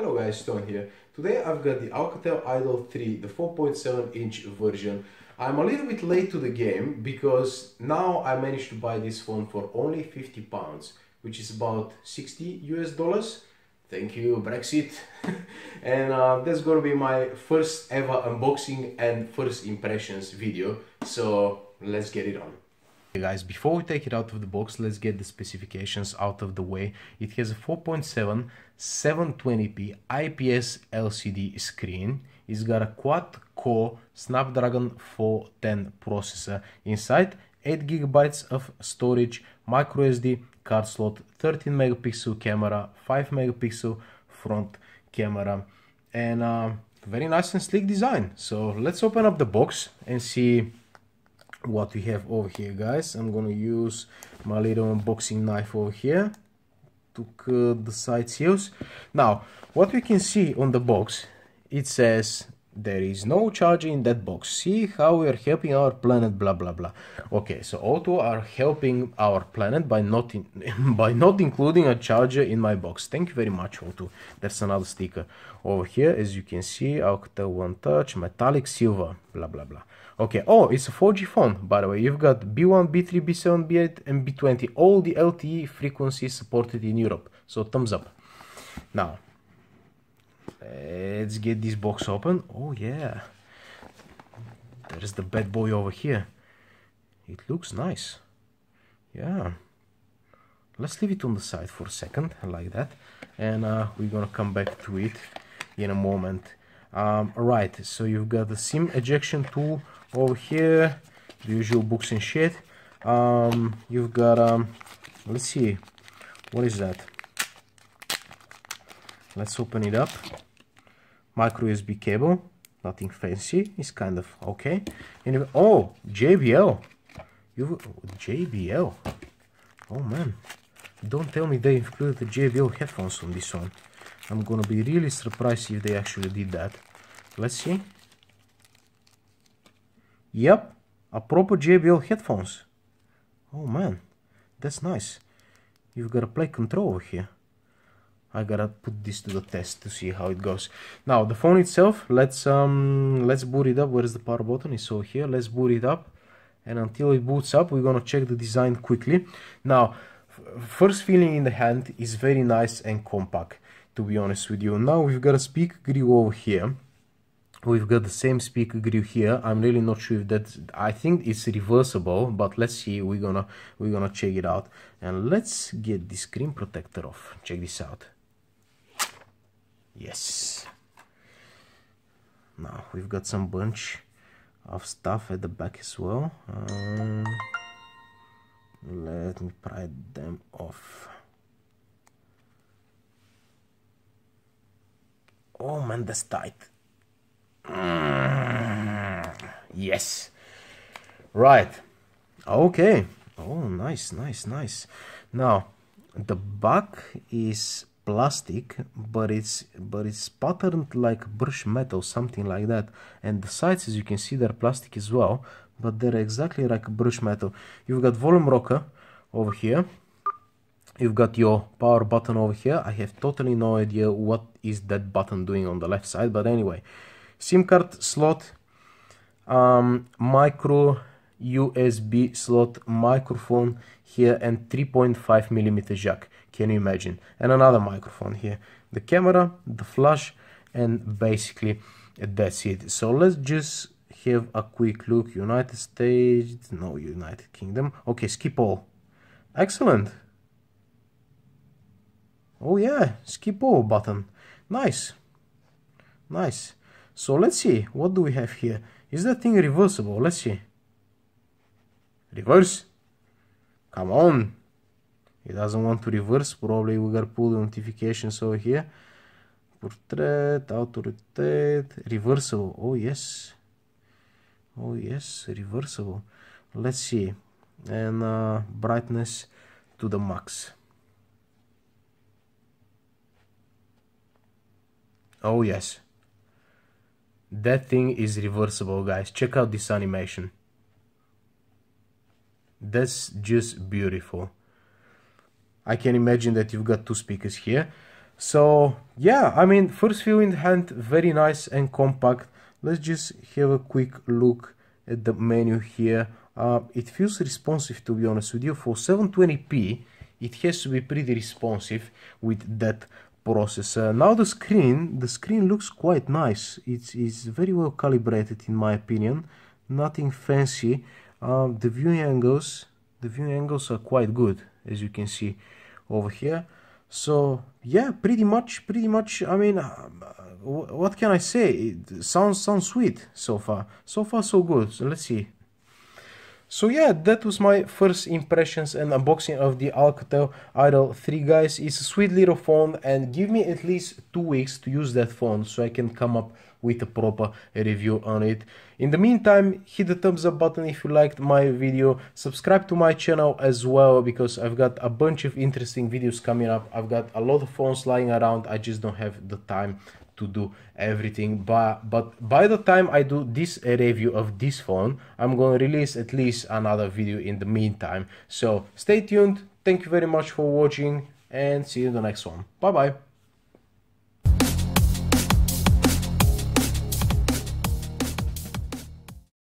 Hello guys, Stone here. Today I've got the Alcatel Idol 3, the 4.7 inch version. I'm a little bit late to the game because now I managed to buy this phone for only 50 pounds, which is about 60 US dollars. Thank you, Brexit. and uh, that's gonna be my first ever unboxing and first impressions video. So let's get it on. Hey guys, before we take it out of the box, let's get the specifications out of the way. It has a 4.7 720p IPS LCD screen. It's got a quad-core Snapdragon 410 processor inside, 8 gigabytes of storage, microSD card slot, 13 megapixel camera, 5 megapixel front camera, and uh, very nice and sleek design. So let's open up the box and see what we have over here guys. I'm gonna use my little unboxing knife over here to cut the side seals now what we can see on the box it says there is no charger in that box. See how we are helping our planet blah blah blah. Okay so O2 are helping our planet by not in, by not including a charger in my box. Thank you very much O2 that's another sticker. Over here as you can see Alcatel One Touch metallic silver blah blah blah Okay, oh, it's a 4G phone, by the way. You've got B1, B3, B7, B8, and B20. All the LTE frequencies supported in Europe. So, thumbs up. Now, let's get this box open. Oh, yeah. There's the bad boy over here. It looks nice. Yeah. Let's leave it on the side for a second, like that. And uh, we're gonna come back to it in a moment. Um, Alright, so you've got the SIM ejection tool over here the usual books and shit. Um, you've got um, let's see what is that? Let's open it up. Micro USB cable nothing fancy it's kind of okay. Anyway oh JBL you JBL oh man. Don't tell me they included the JBL headphones on this one. I'm gonna be really surprised if they actually did that let's see Yep, a proper JBL headphones. Oh man, that's nice. You've got a play control over here. I gotta put this to the test to see how it goes. Now the phone itself, let's um let's boot it up. Where is the power button? It's over here. Let's boot it up, and until it boots up, we're gonna check the design quickly. Now, first feeling in the hand is very nice and compact. To be honest with you, now we've got a speaker grill over here we've got the same speaker grill here. I'm really not sure if that i think it's reversible but let's see. We're gonna we're gonna check it out. And let's get the screen protector off. Check this out. Yes. Now we've got some bunch of stuff at the back as well. Um, let me pry them off. Oh man that's tight Mm, yes. Right. Okay. Oh, nice, nice, nice. Now, the back is plastic, but it's but it's patterned like brush metal, something like that. And the sides, as you can see, they're plastic as well, but they're exactly like brush metal. You've got volume rocker over here. You've got your power button over here. I have totally no idea what is that button doing on the left side, but anyway, SIM card slot, um, micro USB slot, microphone here, and 3.5 millimeter jack. Can you imagine? And another microphone here. The camera, the flash, and basically that's it. So let's just have a quick look. United States, no, United Kingdom. Okay, skip all. Excellent. Oh yeah, skip all button. Nice. Nice. So let's see, what do we have here? Is that thing reversible? Let's see. Reverse? Come on. It doesn't want to reverse. Probably we gotta pull the notifications over here. Portrait, auto rotate, reversible. Oh yes. Oh yes, reversible. Let's see. And uh, brightness to the max. Oh yes. That thing is reversible, guys. Check out this animation. That's just beautiful. I can imagine that you've got two speakers here. So yeah, I mean, first view in hand, very nice and compact. Let's just have a quick look at the menu here. Uh, it feels responsive to be honest with you. For 720p, it has to be pretty responsive with that processor. Now the screen, the screen looks quite nice. It's, it's very well calibrated in my opinion. Nothing fancy. Uh, the viewing angles, the viewing angles are quite good as you can see over here so yeah pretty much pretty much i mean uh, what can i say it sounds sounds sweet so far so far so good so let's see so yeah, that was my first impressions and unboxing of the Alcatel Idol 3 guys. It's a sweet little phone and give me at least two weeks to use that phone so I can come up with a proper review on it. In the meantime, hit the thumbs up button if you liked my video. Subscribe to my channel as well because I've got a bunch of interesting videos coming up. I've got a lot of phones lying around. I just don't have the time to do everything but but by the time i do this uh, review of this phone i'm going to release at least another video in the meantime. So stay tuned. Thank you very much for watching and see you in the next one. Bye bye